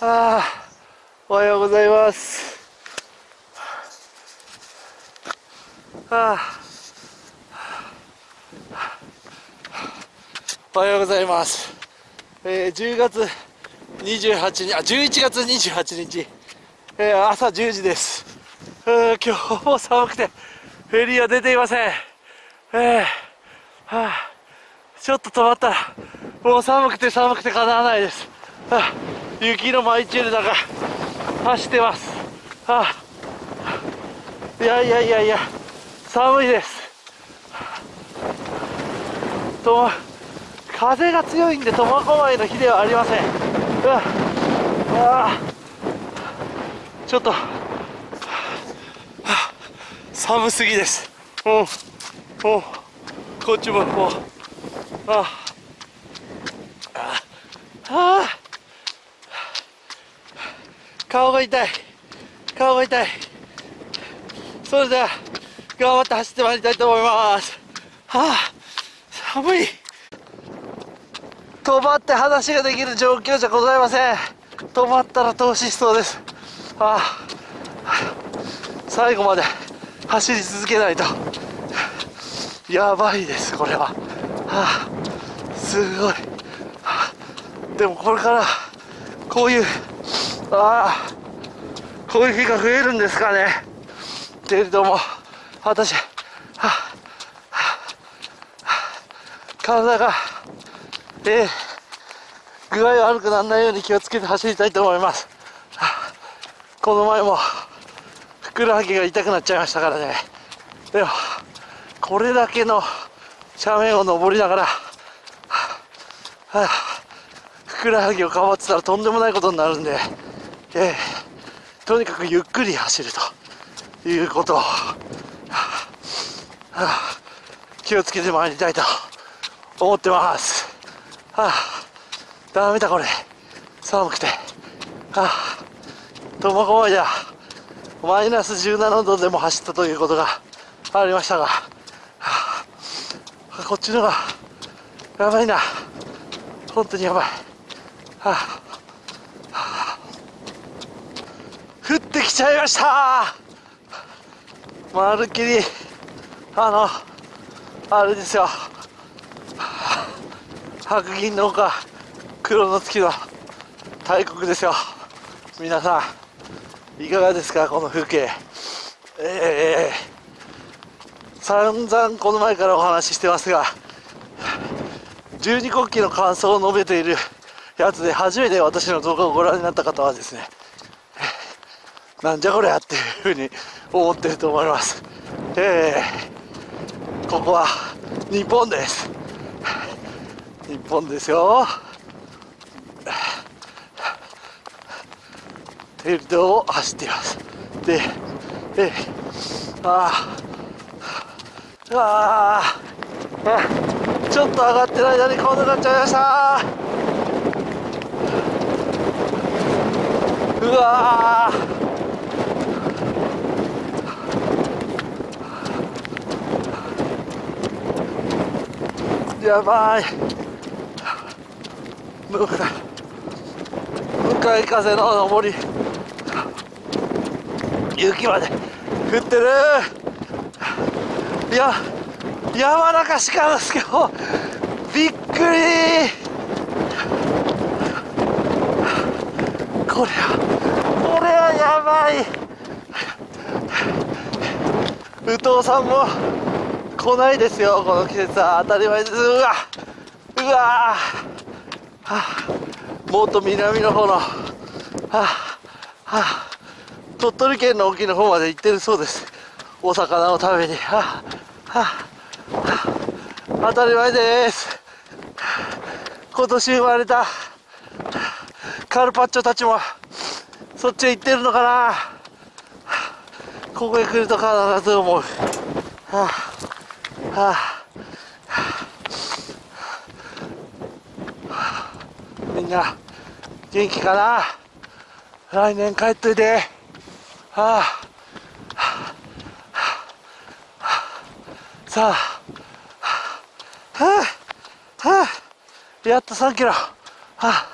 あおはようございます。あおはようございます、えー、10月28日あ11月28日、えー、朝10時です、えー、今日も寒くてフェリーは出ていません。えーはあ、ちょっと止まったらもう寒くて寒くてかなわないです、はあ、雪の舞い散る中走ってます、はあ、いやいやいやいや寒いです。と風が強いんで苫小牧の日ではありません。うわあちょっと、はあ、寒すぎです。うんうんこっちももう。ああああ顔が痛い。顔が痛い。それでは頑張って走ってまいりたいと思います。はあ寒い。止まって話ができる状況じゃございません。止まったら投資しそうです。ああ最後まで走り続けないと。やばいですこれは、はあ、すごい、はあ、でもこれからこういうああ。こういう日が増えるんですかね。けれども私、はあはあ、体がえー、具合悪くならないように気をつけて走りたいと思います、はあ、この前もふくらはぎが痛くなっちゃいましたからねでもこれだけの斜面を登りながら、はあはあ、ふくらはぎをかばってたらとんでもないことになるんで、えー、とにかくゆっくり走るということを、はあはあ、気をつけてまいりたいと思ってます。はあ、ダメだこれ。寒くて。はあ、苫小牧ではマイナス17度でも走ったということがありましたが、はあ、こっちのがやばいな。本当にやばい。はあ、降ってきちゃいましたまるっきり、あの、あれですよ。白銀の丘、黒の月の大国ですよ。皆さん、いかがですか、この風景。えー、散々この前からお話ししてますが、十二国旗の感想を述べているやつで初めて私の動画をご覧になった方はですね、なんじゃこりゃっていうふうに思ってると思います。えー、ここは日本です。日本ですよ。テルトを走っています。で、えー、あーああちょっと上がってる間にこんななっちゃいましたうわやばい。向か向かい風の上り。雪まで降ってる。いや山中鹿ですけどびっくり。これはこれはやばい。宇藤さんも来ないですよこの季節は。当たり前です。うわうわはあ、もっと南の方のはあ、はあ、鳥取県の沖の方まで行ってるそうです。お魚を食べに。はあ、はあ、当たり前です。今年生まれたカルパッチョたちもそっちへ行ってるのかな。ここへ来ると必ず思う。はあ。はあはあみんな元気かな？来年帰っといて。はあ。さあ。はあ。はあ。やっと3キロ。はあ。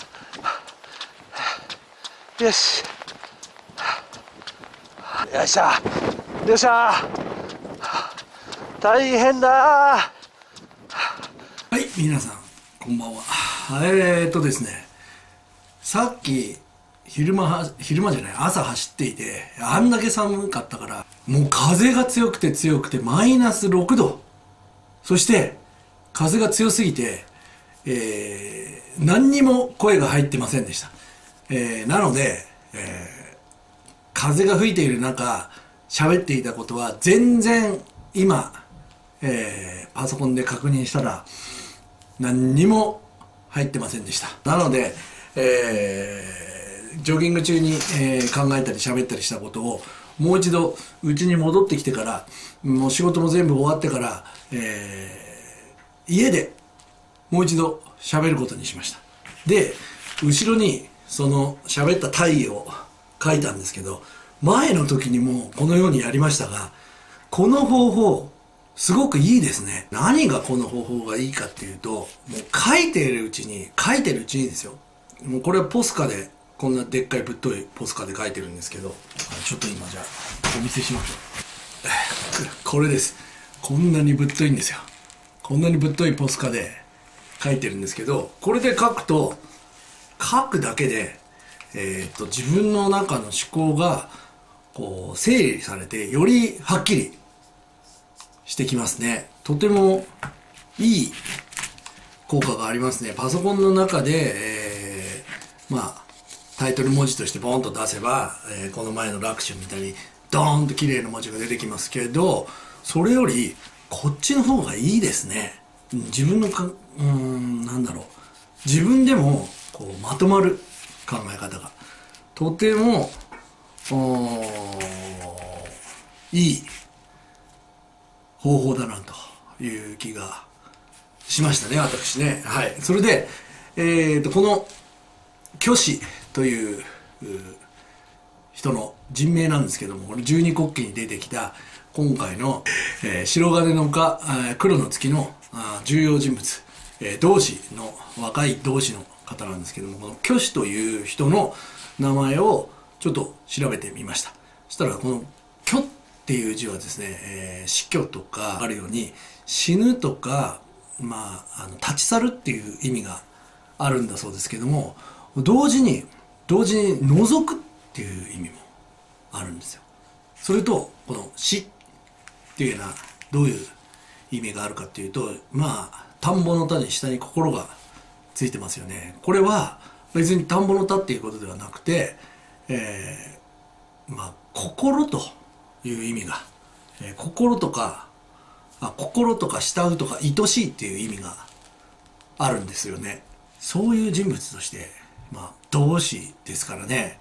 よし。よいしょよいしょ大変だ。はい皆さんこんばんは。えー、っとですねさっき昼間は昼間じゃない朝走っていてあんだけ寒かったからもう風が強くて強くてマイナス6度。そして風が強すぎて、えー、何にも声が入ってませんでした、えー、なので、えー、風が吹いている中喋っていたことは全然今、えー、パソコンで確認したら何にも入ってませんでした。なので、えー、ジョギング中に、えー、考えたり喋ったりしたことをもう一度うちに戻ってきてからもう仕事も全部終わってから、えー、家でもう一度喋ることにしました。で後ろにその喋った太陽を書いたんですけど前の時にもこのようにやりましたがこの方法すごくいいですね。何がこの方法がいいかっていうともう書いているうちに書いてるうちにですよ。もうこれはポスカでこんなでっかいぶっといポスカで書いてるんですけど。ちょっと今じゃあお見せしましょう。これです。こんなにぶっといんですよ。こんなにぶっといポスカで書いてるんですけどこれで書くと書くだけでえーと、自分の中の思考がこう整理されてよりはっきりしてきますね。とてもいい効果がありますね。パソコンの中で、えー、まあタイトル文字としてボーンと出せば、えー、この前の楽勝みたいにドーンと綺麗な文字が出てきますけどそれよりこっちの方がいいですね。自分のかうんなんだろう。自分でもこうまとまる考え方が。とてもいい方法だなという気がしましたね私ね。はい。それで、えーと、この虚子という人の人名なんですけどもこの十二国旗に出てきた今回の、えー、白金の丘、黒の月のあ重要人物、えー、同志の若い同志の方なんですけどもこの虚子という人の名前をちょっと調べてみました。そしたらこの「虚」っっていう字はですね、えー、死去とかあるように死ぬとかまああの立ち去るっていう意味があるんだそうですけども同時に同時に除くっていう意味もあるんですよ。それとこの死っていうのはどういう意味があるかっていうとまあ田んぼの種下に心がついてますよね。これは別に田んぼの田っていうことではなくて、えー、まあ心という意味が、えー、心とかあ心とか慕うとか愛しいっていう意味があるんですよね。そういう人物としてまあ同志ですからね、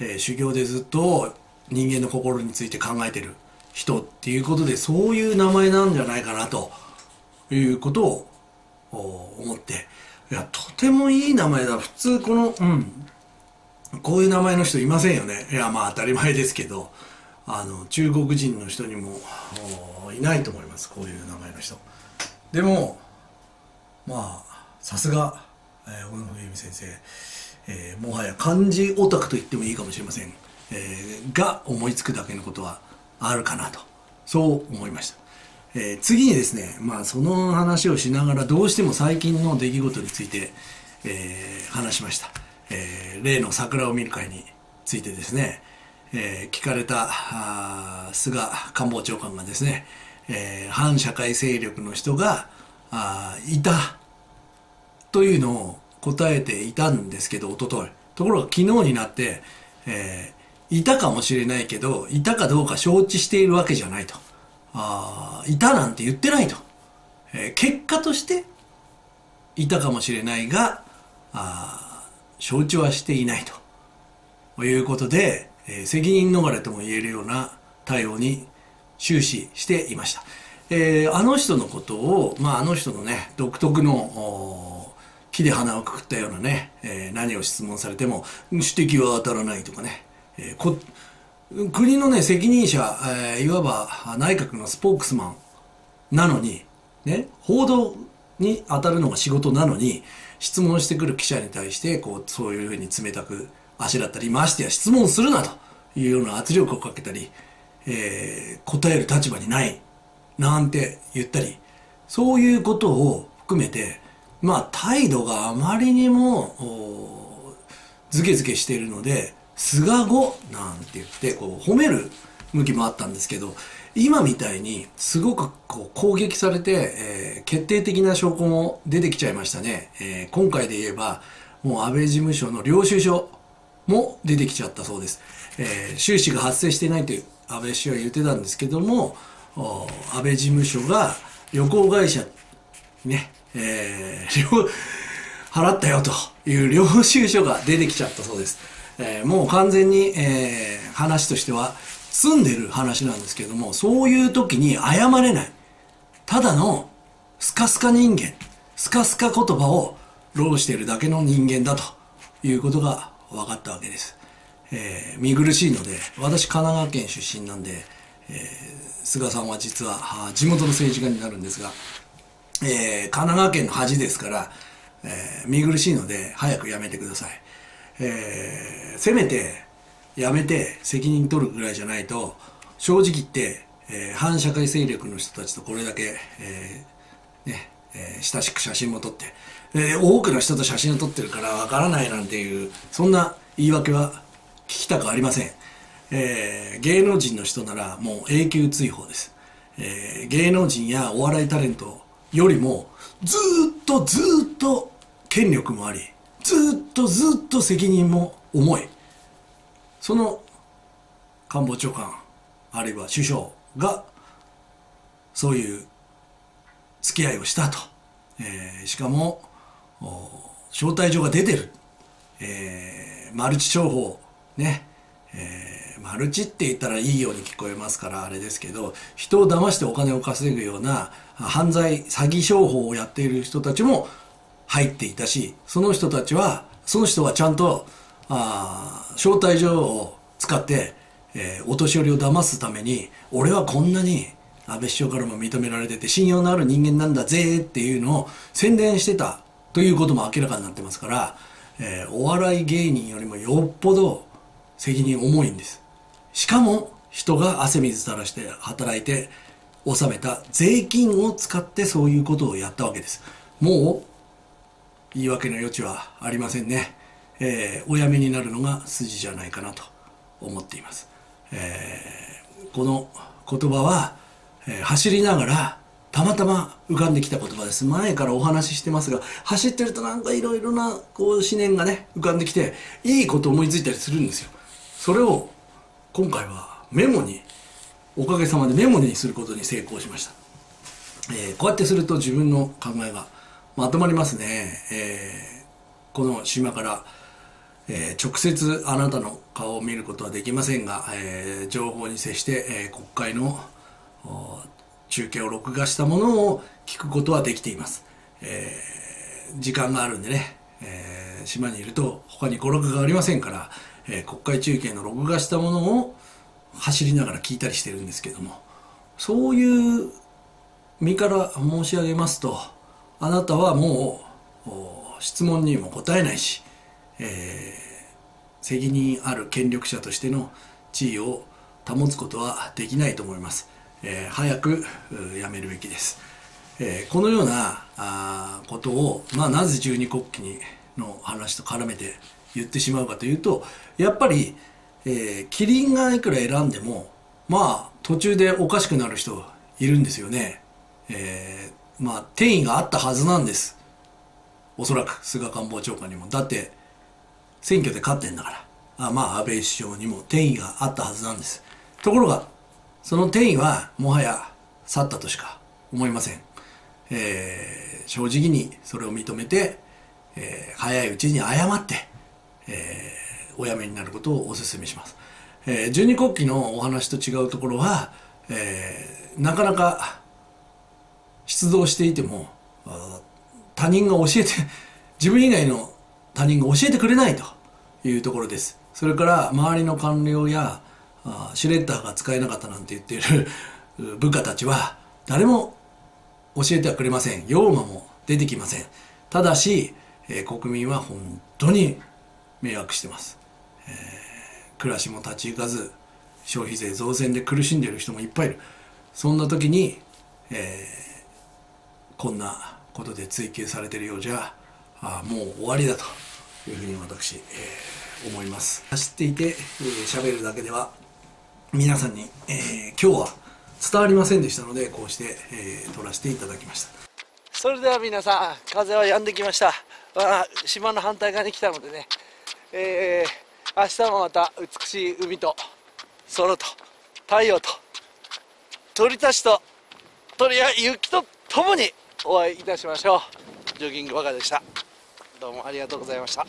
えー、修行でずっと人間の心について考えてる人っていうことでそういう名前なんじゃないかなということを思って。いやとてもいい名前だ。普通このうん。こういう名前の人いませんよね。いやまあ当たり前ですけど。あの中国人の人にもいないと思いますこういう名前の人。でもまあさすが、小野冬美先生、えー、もはや漢字オタクと言ってもいいかもしれません、えー、が思いつくだけのことはあるかなと。そう思いました。えー、次にですね、まあ、その話をしながらどうしても最近の出来事について、えー、話しました、えー、例の桜を見る会についてですね、え聞かれた菅官房長官がですね、え反社会勢力の人があいたというのを答えていたんですけど一昨日。ところが昨日になって、えいたかもしれないけどいたかどうか承知しているわけじゃないと。あいたなんて言ってないと、えー、結果としていたかもしれないがあ承知はしていないと。ということで、えー、責任逃れとも言えるような対応に終始していました、えー、あの人のことを、まあ、あの人のね独特の木で鼻をくくったようなね、えー、何を質問されても指摘は当たらないとかね、えー、国のね、責任者、えー、いわば内閣のスポークスマンなのに、ね、報道に当たるのが仕事なのに、質問してくる記者に対して、こう、そういうふうに冷たく足だったり、ましてや質問するなというような圧力をかけたり、えー、答える立場にない、なんて言ったり、そういうことを含めて、まあ態度があまりにも、ズケズケしているので、すがごなんて言って、こう褒める向きもあったんですけど、今みたいにすごくこう攻撃されて、えー決定的な証拠も出てきちゃいましたね。えー今回で言えば、もう安倍事務所の領収書も出てきちゃったそうです。えー収支が発生していないという安倍首相は言ってたんですけども、安倍事務所が旅行会社ね、えー払ったよという領収書が出てきちゃったそうです。えーもう完全に、えー話としては済んでる話なんですけども、そういう時に謝れない。ただのスカスカ人間、スカスカ言葉を浪しているだけの人間だということが分かったわけです。えー見苦しいので、私神奈川県出身なんで、えー菅さんは実は地元の政治家になるんですが、えー神奈川県の恥ですから、えー見苦しいので早くやめてください。えーせめてやめて責任取るぐらいじゃないと正直言って、えー反社会勢力の人たちとこれだけ、えーねえー親しく写真も撮って、えー多くの人と写真を撮ってるからわからないなんていうそんな言い訳は聞きたくありません、えー芸能人の人ならもう永久追放です、えー芸能人やお笑いタレントよりもずっとずっと権力もありずっとずっと責任も重い。その官房長官あるいは首相がそういう付き合いをしたと、えーしかも招待状が出てる、えーマルチ商法。ね、えーマルチって言ったらいいように聞こえますからあれですけど人を騙してお金を稼ぐような犯罪詐欺商法をやっている人たちも入っていたしその人たちはその人はちゃんとあ招待状を使って、えーお年寄りを騙すために俺はこんなに安倍首相からも認められてて信用のある人間なんだぜっていうのを宣伝してたということも明らかになってますから、えーお笑い芸人よりもよっぽど責任重いんです。しかも人が汗水垂らして働いて納めた税金を使ってそういうことをやったわけです。もう言い訳の余地はありませんね、えーお辞めになるのが筋じゃないかなと思っています、えーこの言葉は、えー走りながらたまたま浮かんできた言葉です。前からお話ししてますが走ってるとなんかいろいろなこう思念がね浮かんできていいこと思いついたりするんですよ。それを今回はメモにおかげさまでメモにすることに成功しました。えーこうやってすると自分の考えがまとまりますね、えーこの島から、えー直接あなたの顔を見ることはできませんが、えー情報に接して、えー国会の中継を録画したものを聞くことはできています、えー時間があるんでね、えー島にいると他に娯楽がありませんから、えー国会中継の録画したものを走りながら聞いたりしてるんですけども。そういう身から申し上げますとあなたはもう質問にも答えないし、え責任ある権力者としての地位を保つことはできないと思います、えー早くやめるべきです、えーこのようなあことを、まあ、なぜ十二国旗にの話と絡めて言ってしまうかというとやっぱり、えーキリンがいくら選んでもまあ途中でおかしくなる人いるんですよね、えーまあ転移があったはずなんです。おそらく菅官房長官にも。だって選挙で勝ってんだから。あまあ安倍首相にも転移があったはずなんです。ところがその転移はもはや去ったとしか思いません、えー正直にそれを認めて、えー早いうちに謝って、えーお辞めになることをお勧めします、えー十二国旗のお話と違うところは、えーなかなか出動していても他人が教えて 自分以外の他人が教えてくれないというところです。それから周りの官僚やシュレッダーが使えなかったなんて言っている 部下たちは誰も教えてはくれません。用馬も出てきません。ただし、えー国民は本当に迷惑してます、えー暮らしも立ち行かず消費税増税で苦しんでいる人もいっぱいいる。そんな時に、えーこんなことで追及されてるようじゃあもう終わりだというふうに私、えー思います。走っていて喋、えー、るだけでは皆さんに、えー今日は伝わりませんでしたのでこうして、えー撮らせていただきました。それでは皆さん風は止んできました。あ島の反対側に来たのでね。えー、明日もまた美しい海と空と太陽と鳥たちと鳥や雪とともにお会いいたしましょう。ジョギングバカでした？どうもありがとうございました。